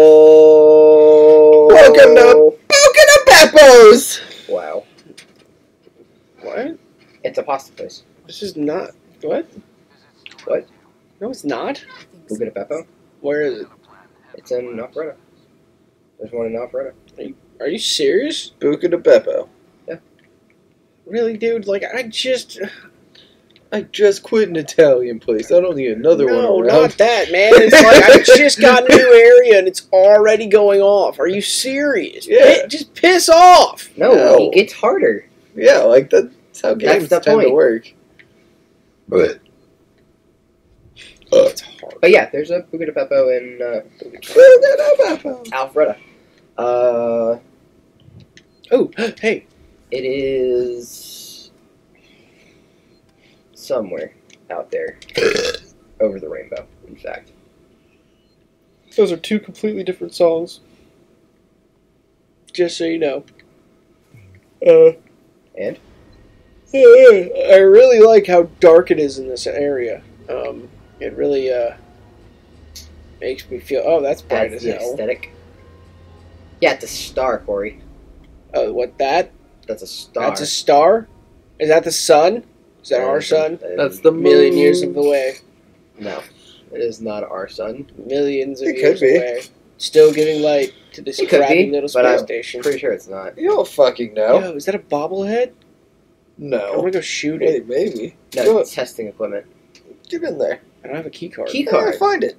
Oh. Welcome to Boca de Beppo's! Wow. What? It's a pasta place. This is not. What? What? No, it's not. Buca de Beppo. Where is it? It's in Alpharetta. There's one in Alpharetta. Are you serious? Boca de Beppo. Really, dude? Like, I just. I just quit an Italian place. I don't need another no, one around. not that, man. It's like I just got a new area and it's already going off. Are you serious? Yeah. Pi- just piss off. No, No. it gets harder. Yeah, like that's how games the tend to work. But It's hard. But yeah, there's a Buca de Beppo in uh, Boca de Uh, Oh, hey. it is somewhere out there, over the rainbow. In fact, Those are two completely different songs. Just so you know. Uh. And? I really like how dark it is in this area. Um, it really uh makes me feel. Oh, that's bright that's as the hell. aesthetic. Yeah, it's a star, Corey. Oh, what that? That's a star. That's a star. Is that the sun? Is that our sun? That is- That's the Million moon. years of the way. no. It is not our sun. Millions of It could years be. away. Still giving light to this It could crappy be, little but space I'm station. Pretty sure it's not. You don't fucking know. Yo, is that a bobblehead? No. I'm No. gonna go shoot it. Wait, maybe. No, Go- it's testing equipment. Get in there. I don't have a key card. Key Yeah, card. find it.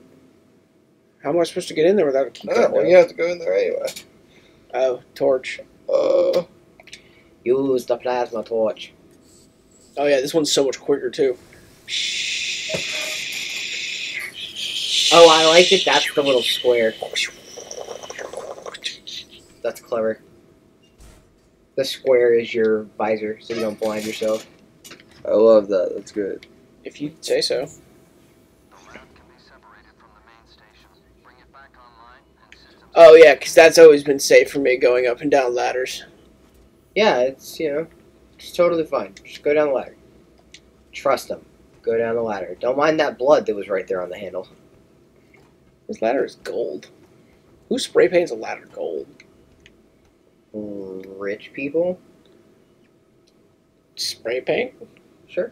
How am I supposed to get in there without a key Oh, card? well, you have to go in there anyway. Oh, torch. Uh, Use the plasma torch. Oh yeah, this one's so much quicker too. Oh, I like it. That's the little square. That's clever. The square is your visor, so you don't blind yourself. I love that. That's good. If you say so. The route can be separated from the main station. Bring it back online and systems. Oh yeah, because that's always been safe for me going up and down ladders. Yeah, it's you know, it's totally fine. Just go down the ladder. Trust them. Go down the ladder. Don't mind that blood that was right there on the handle. This ladder is gold. Who spray paints a ladder gold? Rich people, Spray paint? sure.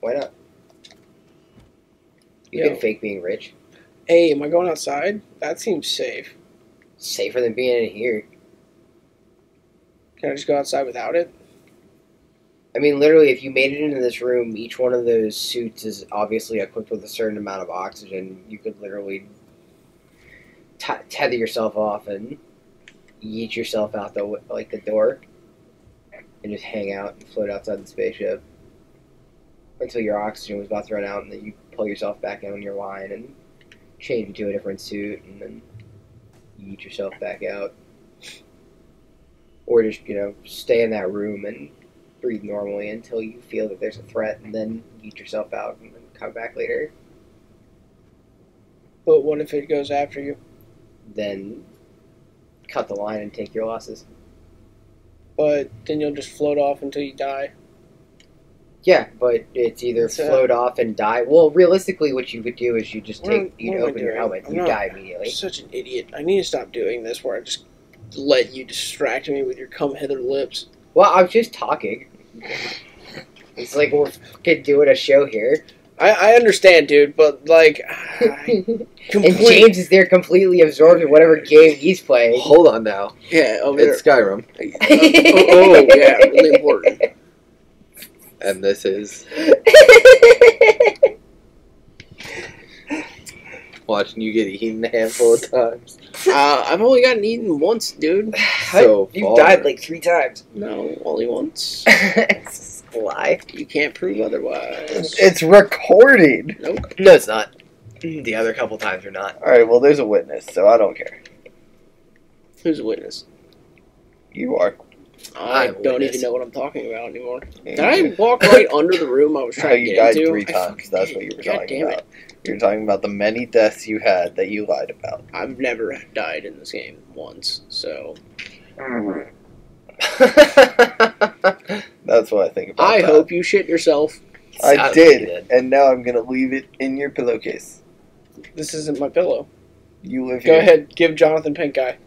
Why not? You Yo. can fake being rich. Hey, am I going outside? That seems safe. Safer than being in here. Can I just go outside without it? I mean, literally, if you made it into this room, each one of those suits is obviously equipped with a certain amount of oxygen. You could literally tether yourself off and yeet yourself out the like the door, and just hang out and float outside the spaceship until your oxygen was about to run out, and then you pull yourself back in on your line and change into a different suit, and then yeet yourself back out, or just you know stay in that room and breathe normally until you feel that there's a threat, and then eat yourself out and then come back later. But what if it goes after you? Then cut the line and take your losses. But then you'll just float off until you die. Yeah, but it's either It's, float off and die. Well, realistically, what you could do is you just take you open your helmet, I'm you not- die I'm immediately. such an idiot. I need to stop doing this where I just let you distract me with your come hither lips. Well, I'm just talking. It's like we're fucking doing a show here, I, I understand, dude, but like, I and. James is there completely absorbed in whatever game he's playing. Hold on now. Yeah, over there. It's Skyrim, oh, oh, yeah, really important. and this is watching you get eaten a handful of times. Uh, I've only gotten eaten once, dude. So You've far. died like three times. No, only once. it's a lie. You can't prove otherwise. It's recorded. Nope. No, it's not. The other couple times are not. All right. Well, there's a witness, so I don't care. Who's a witness? You are. I I'm don't witness. even know what I'm talking about anymore. Did I walk right under the room I was How trying to you get died into? three I times. fucking That's did. what you were God talking damn about. It. You're talking about the many deaths you had that you lied about. I've never died in this game once, so That's what I think about. I that. hope you shit yourself. I Sounds did, and now I'm gonna leave it in your pillowcase. This isn't my pillow. You live here. Go here. ahead, give Jonathan pink eye.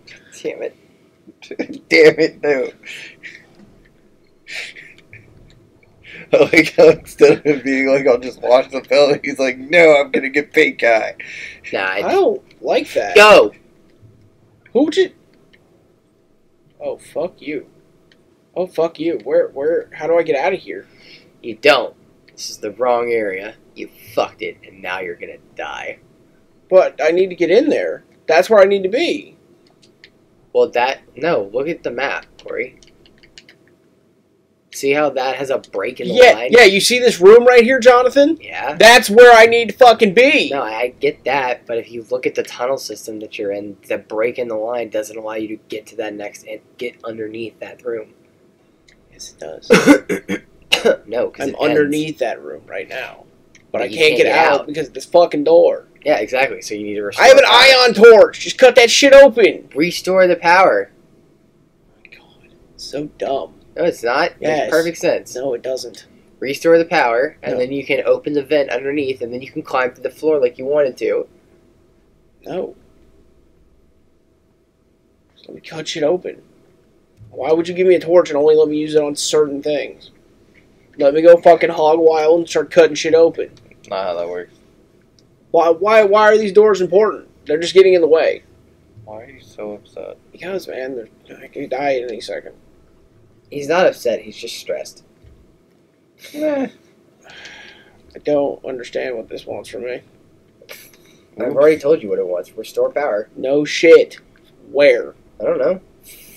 Damn it. Damn it, no. I like how instead of being like, I'll just watch the film, he's like, no, I'm gonna get pink eye. Nah, I I, don't like that. go. Who did? Oh fuck you! Oh fuck you! Where where? How do I get out of here? You don't. This is the wrong area. You fucked it, and now you're gonna die. But I need to get in there. That's where I need to be. Well, that no. Look at the map, Corey. See how that has a break in the Yeah, line? yeah. You see this room right here, Jonathan? Yeah. That's where I need to fucking be. No, I get that, but if you look at the tunnel system that you're in, the break in the line doesn't allow you to get to that next and get underneath that room. Yes, it does. no, because I'm underneath that room right now, but But I can't, can't get, get out, out. because of this fucking door. Yeah, exactly. So you need to restore. I have an power. ion torch. Just cut that shit open. Restore the power. God, so dumb. No, it's not. Yes. makes perfect sense. No, it doesn't. Restore the power, and No. then you can open the vent underneath, and then you can climb to the floor like you wanted to. No. Just let me cut shit open. Why would you give me a torch and only let me use it on certain things? Let me go fucking hog wild and start cutting shit open. Not how that works. Why? Why? Why are these doors important? They're just getting in the way. Why are you so upset? Because man, they're, I could die at any second. He's not upset. He's just stressed. Nah. I don't understand what this wants from me. I've already told you what it wants. Restore power. No shit. Where? I don't know.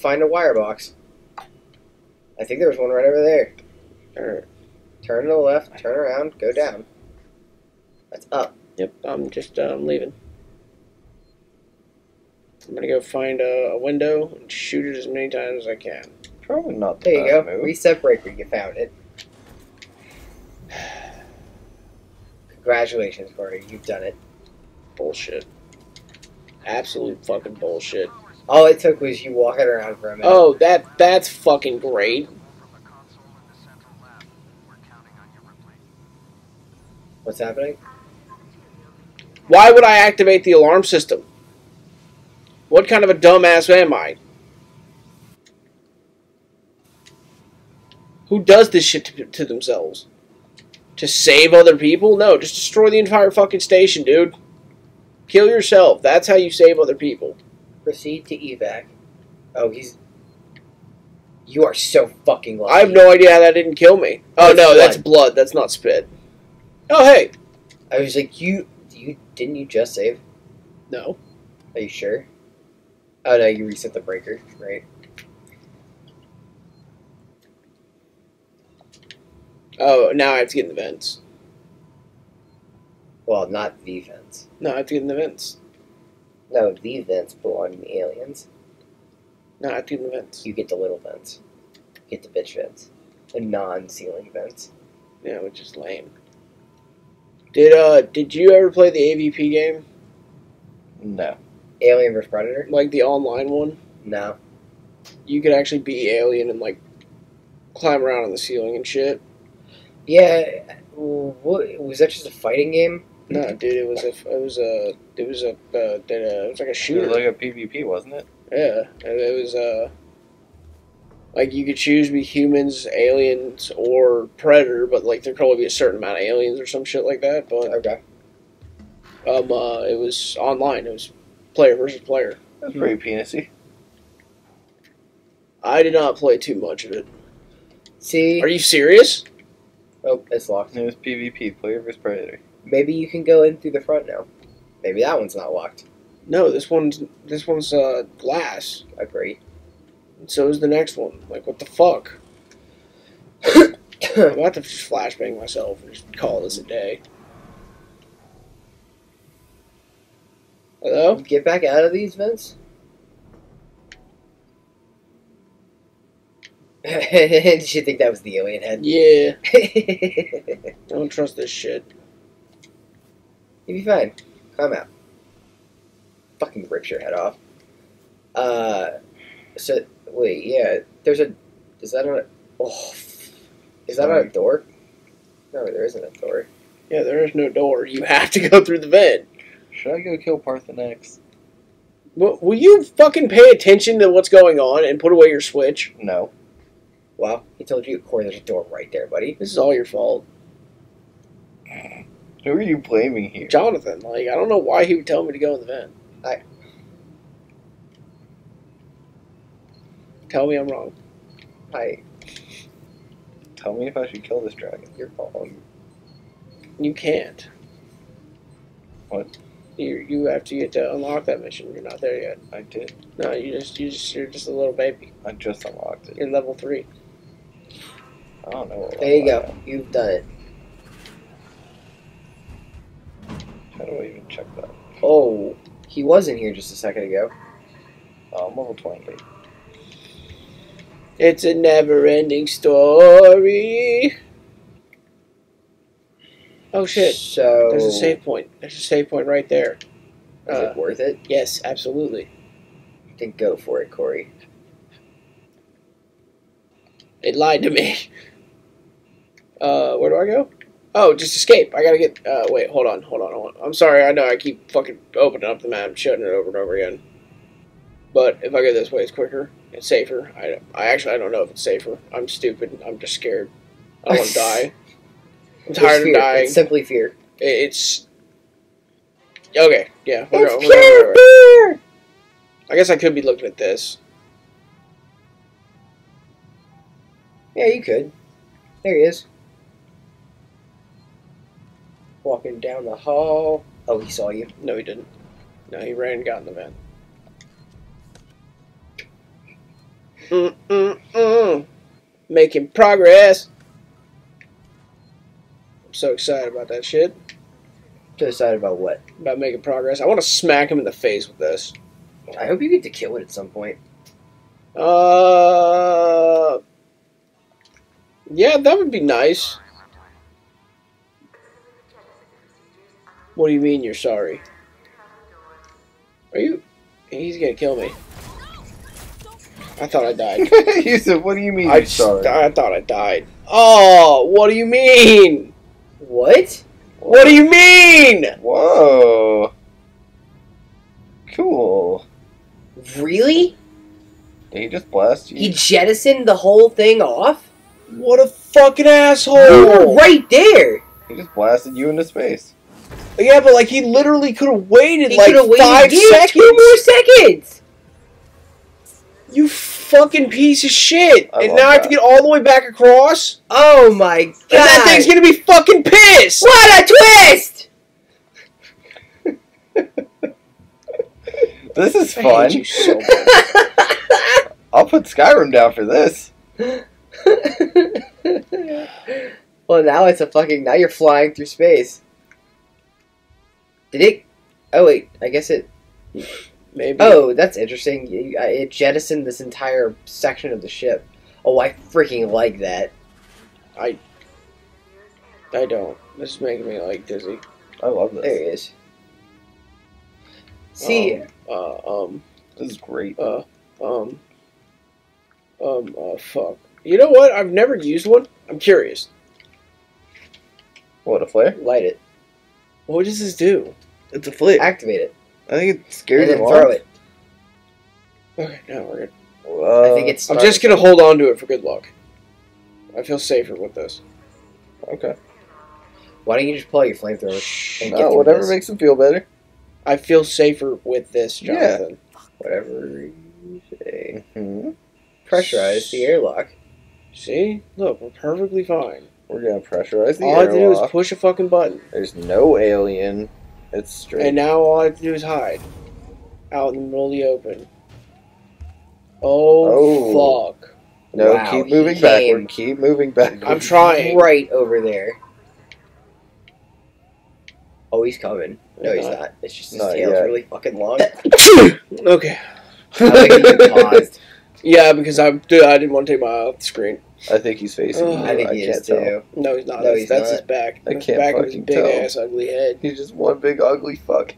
Find a wire box. I think there was one right over there. Er, Turn to the left. Turn around. Go down. That's up. Yep, I'm just uh, I'm leaving. I'm gonna go find a, a window and shoot it as many times as I can. Probably not the There you go. move. Reset breaker. You found it. Congratulations, Corey. You've done it. Bullshit. Absolute fucking bullshit. All it took was you walking around for a minute. Oh, that that's fucking great. What's the Why would I activate the alarm system? What kind of a dumbass am I? Who does this shit to, to themselves? To save other people? No, just destroy the entire fucking station, dude. Kill yourself. That's how you save other people. Proceed to evac. Oh, he's. You are so fucking lucky. I have no idea how that didn't kill me. Oh That's no, that's blood. blood. That's not spit. Oh hey, I was like, you. You didn't you just save? no. Are you sure? Oh no, you reset the breaker, right? Oh, now I have to get in the vents. Well, not the vents. No, I have to get in the vents. No, the vents belong to the aliens. No, I have to get in the vents. You get the little vents. You get the bitch vents. The non-ceiling vents. Yeah, which is lame. Did uh did you ever play the AVP game? No. Alien vs Predator? Like the online one? No. You could actually be alien and like climb around on the ceiling and shit. Yeah. What was that? Just a fighting game? No, dude, it was a it was a it was a uh, did a, it was like a It shooter. was like a PvP, wasn't it? yeah, and it was uh like you could choose to be humans, aliens, or predator, but like there could only be a certain amount of aliens or some shit like that. But Okay. um, uh, it was online. It was player versus player. That's pretty penisy. I did not play too much of it. See. Are you serious? Oh, it's locked. It was PvP, player versus predator. Maybe you can go in through the front now. Maybe that one's not locked. No, this one's this one's uh, glass. I agree. And so is the next one. Like, what the fuck? I'm about to just flashbang myself and just call this a day. Hello? Get back out of these vents. Did you think that was the alien head? Yeah. I don't trust this shit. You'd be fine. Calm out. Fucking rips your head off. Uh, so wait, yeah. There's a. Is that a? Oh, is that a door? No, there isn't a door. Yeah, there is no door. You have to go through the vent. Should I go kill Paarthurnax? Will, will you fucking pay attention to what's going on and put away your switch? No. Well, he told you, Corey, there's a door right there, buddy. This is all your fault, Who are you blaming here? Jonathan. Like I don't know why he would tell me to go in the vent. I- Tell me I'm wrong. I. Tell me if I should kill this dragon. your fault. You can't. What? You you have to get to unlock that mission. You're not there yet. I did. No, you just you just you're just a little baby. I just unlocked it. You're level three. I don't know. What There you level go. You've done it. How do I even check that? Oh, he was in here just a second ago. Oh, I'm level 28. It's a never-ending story. Oh shit! So There's a save point. There's a save point right there. Is Uh, it worth it? yes, absolutely. Then go for it, Corey. It lied to me. Uh, where do I go? Oh, just escape. I gotta get. Uh, wait, hold on, hold on, hold on. I'm sorry. I know I keep fucking opening up the map, shutting it over and over again. But if I go this way, it's quicker. It's safer. I, I actually I don't know if it's safer. I'm stupid. I'm just scared. I don't want to die. I'm tired of dying. It's simply fear. It- It's okay. Yeah, we're It's going, we're going fear. I guess I could be looking at this. Yeah, you could. There he is. Walking down the hall. Oh, he saw you. No, he didn't. No, he ran and got in the van. Mm, mm, mm. Making progress. I'm so excited about that shit. To decide about what. About making progress. I want to smack him in the face with this. I hope you get to kill it at some point. Uh. Yeah, that would be nice. What do you mean you're sorry? Are you. He's gonna kill me. I thought I died. you said, what do you mean I, you're sorry? I thought I died. Oh, what do you mean? What? What do you mean? Whoa. Cool. Really? Did he just blast you? He jettisoned the whole thing off? What a fucking You asshole! were right there. He just blasted you into space. Yeah, but like he literally could have waited He like could have waited five seconds. two more seconds. You fucking piece of shit! I and love now I have to get all the way back across. Oh my god! And that thing's gonna be fucking pissed. what a twist! This is I fun. hate you so much. I'll put Skyrim down for this. well, now it's a fucking. Now you're flying through space. Did it? Oh wait, I guess it. Maybe. Oh, that's interesting. Uh, It jettisoned this entire section of the ship. Oh, I freaking like that. I I don't. This is making me like dizzy. I love There this. he is. See, Uh, um, This is great. uh, um, um, uh, fuck. You know what? I've never used one. I'm curious. What, a flare? light it, What does this do? It's a flare. activate it, I think it and then throw it. Okay, now we're good. Uh, I think it's. I'm just gonna hold on to it for good luck. I feel safer with this. Okay. Why don't you just pull out your flamethrower and get Oh, whatever this? makes him feel better. I feel safer with this, Yeah. Whatever you say. hmm Pressurize the airlock. See? Look, we're perfectly fine. We're gonna pressurize the airlock. all I have to do is push a fucking button. There's no alien. It's straight. And now all I have to do is hide. Out in the middle of the open. Oh, oh. fuck. no, Wow, keep moving came backward. Keep moving backward. I'm trying. Right over there. Oh, he's coming. No, he's Not. not. It's just his Not tail's yet. really fucking long. okay. I like that paused. Yeah, because I, dude, I didn't want to take my eye off the screen. I think he's facing Oh. I think he can't is tell. too. No, he's not. No, that's he's that's not. his back. I His can't back of his fucking big tell. ass ugly head. He's just one big ugly fuck.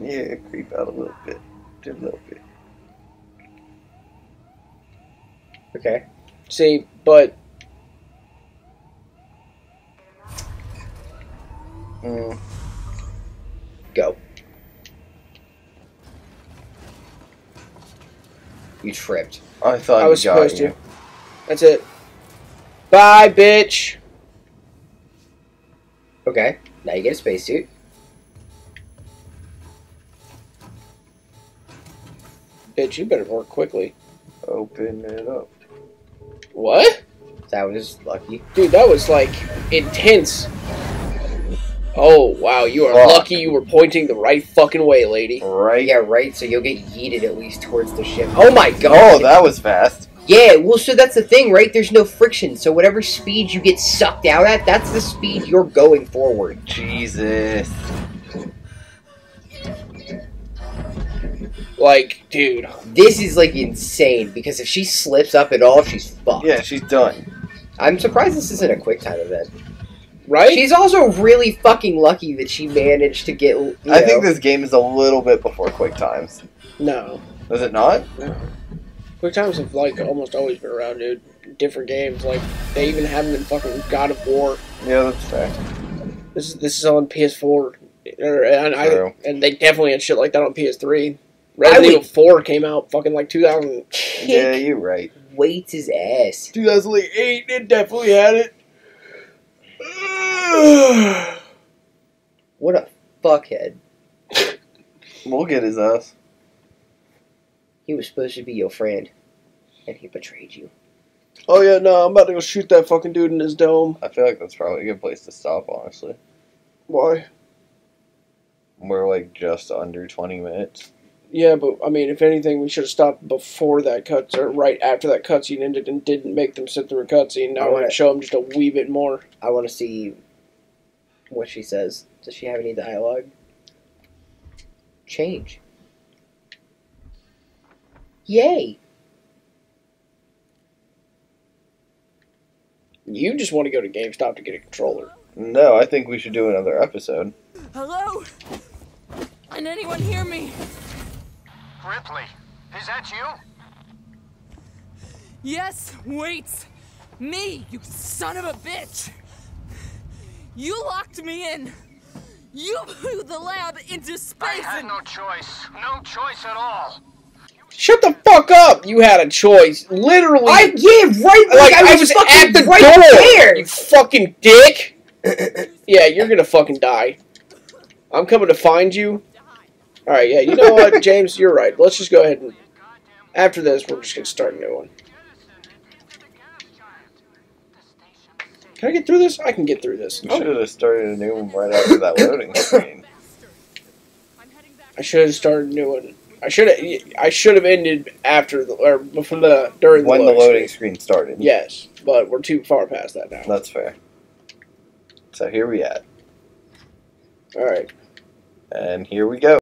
Yeah, creep out a little bit. Just a little bit. Okay. See, but Mm. Go. You tripped. I thought I was supposed you. to. That's it. Bye, bitch. Okay, now you get a spacesuit. Bitch, you better work quickly. Open it up. What? That was lucky. Dude, that was like intense. Oh, wow, you are Fuck. lucky you were pointing the right fucking way, lady. Right. Yeah, right. So you'll get yeeted at least towards the ship. Oh my god. Oh, that was fast. Yeah, well, so that's the thing, right? There's no friction. So whatever speed you get sucked out at, that's the speed you're going forward. Jesus. Like, dude. This is like insane because if she slips up at all, she's fucked. Yeah, she's done. I'm surprised this isn't a quick time event. Right? She's also really fucking lucky that she managed to get. You I think this game is a little bit before Quick Times. no. Is it not? No. Quick times have like almost always been around, dude. Different games, like they even have them in fucking God of War. Yeah, that's fair. This is this is on PS4, or, and I True. and they definitely had shit like that on PS3. Resident would- Evil 4 came out fucking like 2000. Yeah, you're right. Waits his ass. 2008, it definitely had it. What a fuckhead. We'll get his ass. He was supposed to be your friend, and he betrayed you. oh yeah, no, I'm about to go shoot that fucking dude in his dome. I feel like that's probably a good place to stop, honestly. Why? We're like just under 20 minutes. Yeah, but I mean, if anything, we should have stopped before that cut or right after that cutscene ended and didn't make them sit through a cutscene. Now I we're wanna- gonna show them just a wee bit more. I want to see what she says. Does she have any dialogue? Change. Yay! You just want to go to GameStop to get a controller. No, I think we should do another episode. Hello? Can anyone hear me? Ripley, is that you? Yes, wait. Me, you son of a bitch. You locked me in. You blew the lab into space. I had and no choice. No choice at all. Shut the fuck up! You had a choice. Literally. I yeah, right. like, Like, I was, fucking at the right door. there. You fucking dick. yeah, you're gonna fucking die. I'm coming to find you. All right, yeah. You know what, James? You're right. Let's just go ahead and after this, we're just gonna start a new one. Can I get through this? I can get through this. We should have started a new one right after that loading screen. I should have started a new one. I should have. I should have ended after the or before the during When the the loading loading screen. screen started. Yes, but we're too far past that now. That's fair. So here we at. All right. And here we go.